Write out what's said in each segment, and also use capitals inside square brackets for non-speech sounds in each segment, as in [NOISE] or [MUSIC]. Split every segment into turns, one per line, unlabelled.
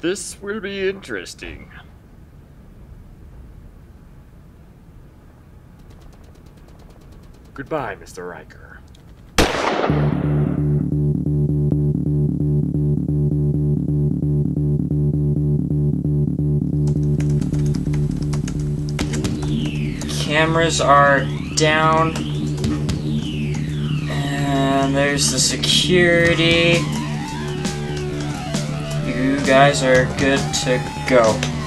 This will be interesting. Goodbye, Mr. Riker.
Cameras are down. And there's the security. You guys are good to go.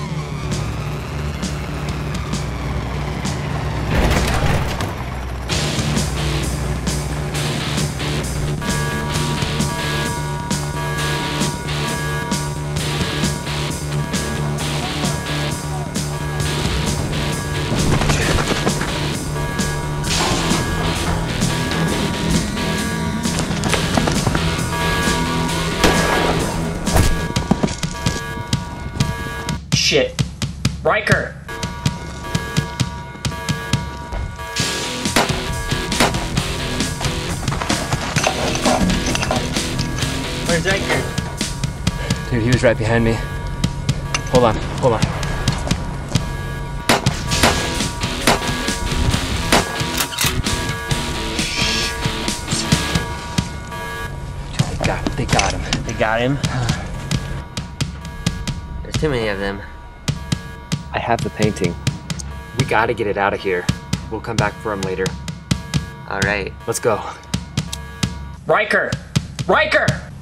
Where's Riker?
Dude, he was right behind me. Hold on, hold on. They got, they got him.
They got him. There's too many of them.
I have the painting. We gotta get it out of here. We'll come back for him later.
All right.
Let's go.
Riker! Riker!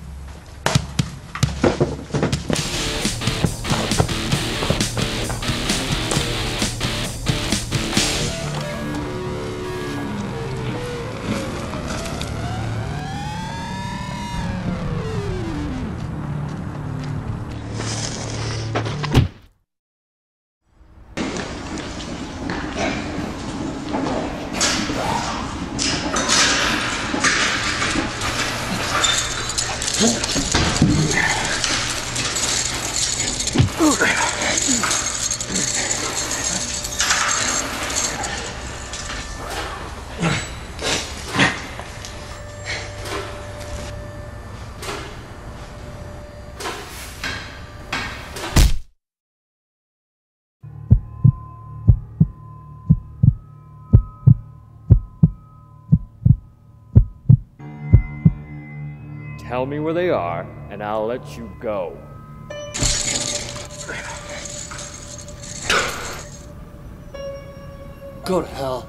Tell me where they are, and I'll let you go.
Go to hell.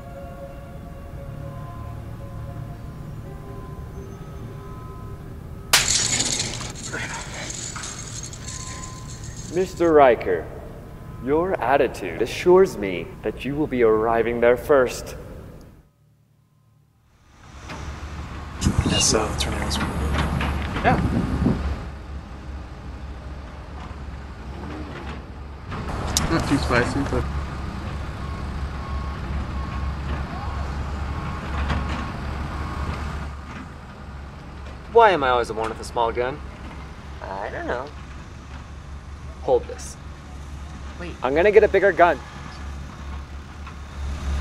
Mr. Riker, your attitude assures me that you will be arriving there first.
Yes, uh, tornadoes.
Yeah.
Not too spicy, but
Why am I always the one with a small gun?
I don't know.
Hold this.
Wait.
I'm gonna get a bigger gun.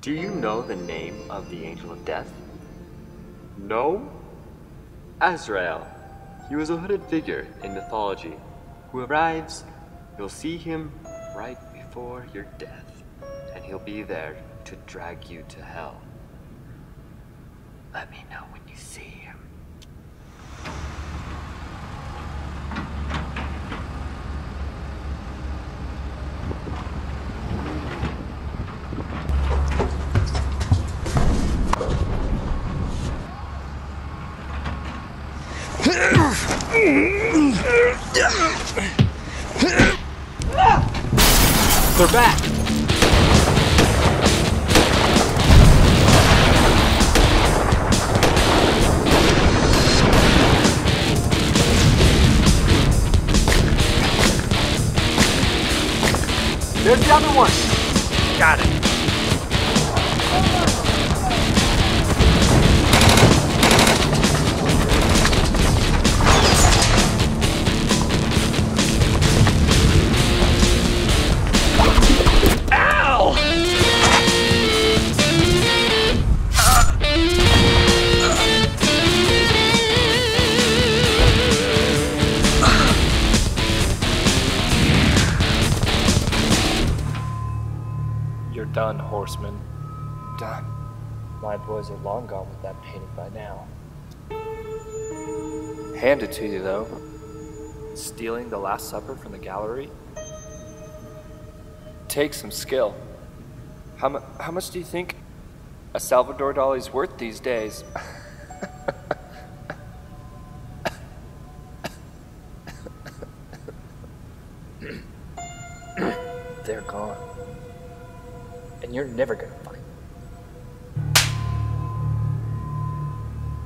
Do you know the name of the Angel of Death? No? Azrael. He was a hooded figure in mythology who arrives, you'll see him right before your death, and he'll be there to drag you to hell. Let me know when you see him.
They're back. There's the other one.
Got it.
Done.
Done. My boys are long gone with that painting by now.
Hand it to you, though. Stealing the Last Supper from the gallery? Takes some skill. How, mu- how much do you think a Salvador Dali's worth these days? [LAUGHS]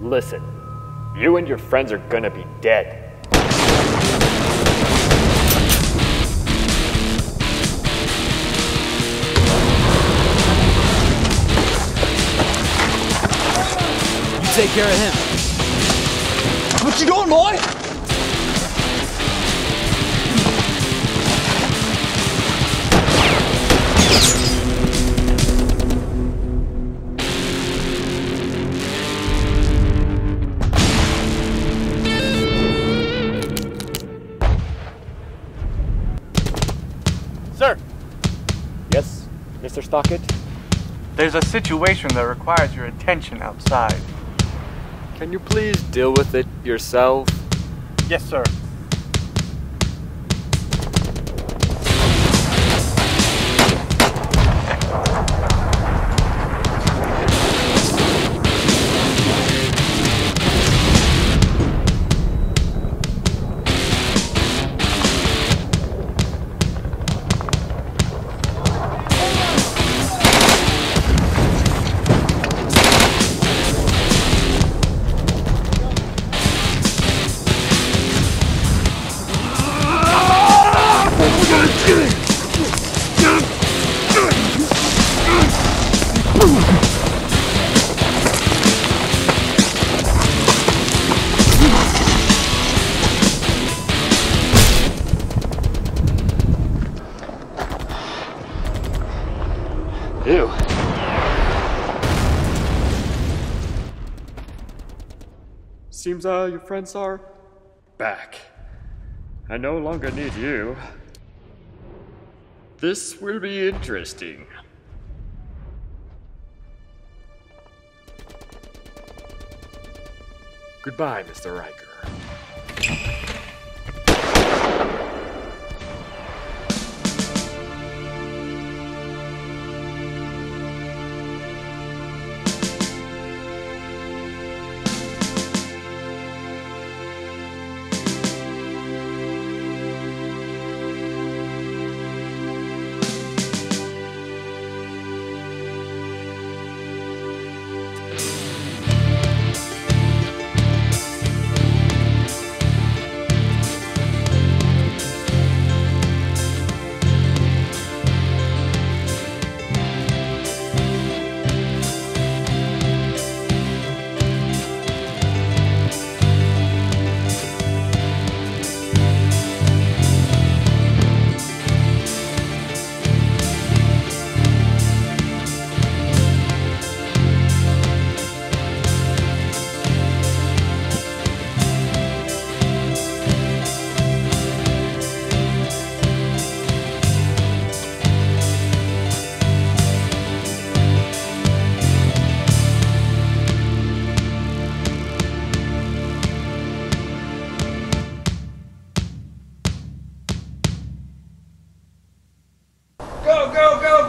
Listen, you and your friends are gonna be dead.
You take care of him. What you doing, boy?
Stockett?
there's a situation that requires your attention outside.
Can you please deal with it yourself?
Yes, sir.
Uh, your friends are back. I no longer need you. This will be interesting. Goodbye, Mr. Riker.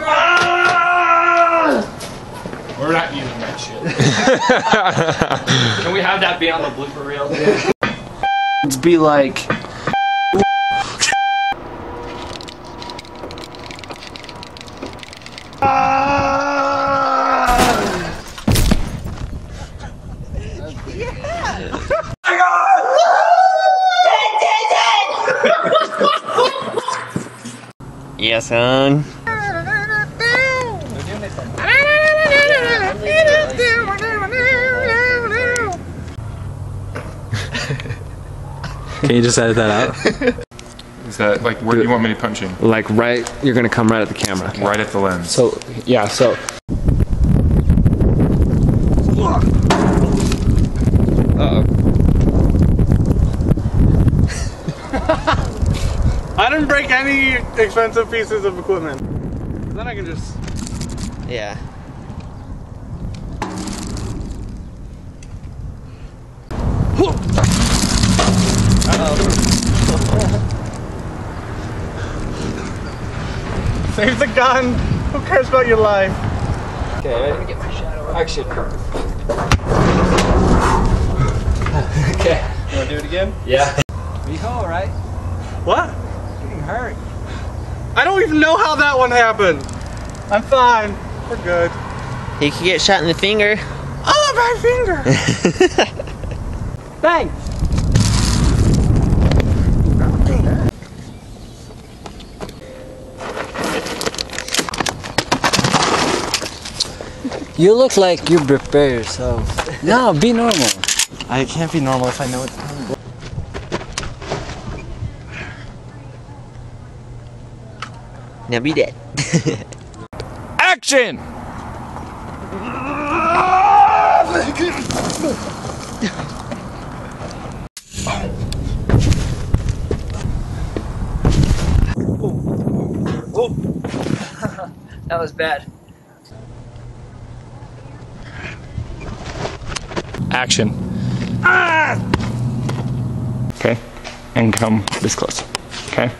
Ah!
We're not using that shit. [LAUGHS] Can we have that be on the blooper reel? It's be like.
Yeah, son.
Can you just edit that out? [LAUGHS]
Is that like where do you want me to punch in?
Like, right, you're gonna come right at the camera.
Right at the lens.
So, yeah, so.
I any expensive pieces of equipment. Then I can just
Yeah. [LAUGHS]
Save the gun. Who cares about your life?
Okay, ready? Action. [LAUGHS] okay.
You want to do it again?
Yeah.
You all right?
What?
Getting hurt.
I don't even know how that one happened. I'm fine. We're good.
He could get shot in the finger.
Oh, my finger. [LAUGHS]
Thanks. You look like you prepare yourself. No, be normal.
I can't be normal if I know it's
Now be dead.
Action!
Oh, [LAUGHS] That was bad.
Action. Ah! Okay. And come this close. Okay.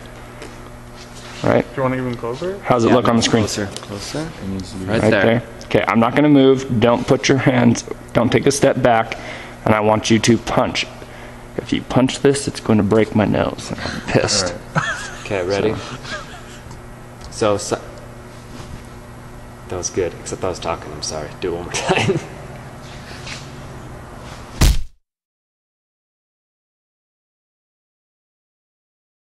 All right.
Do you want to even closer?
How's it look on the screen?
Closer, closer. It needs to be
Right there. Okay, I'm not gonna move. Don't put your hands, don't take a step back, and I want you to punch. If you punch this, it's going to break my nose. and I'm pissed.
Okay, ready? So, so, that was good, except I was talking. I'm sorry. Do it one more [LAUGHS] time.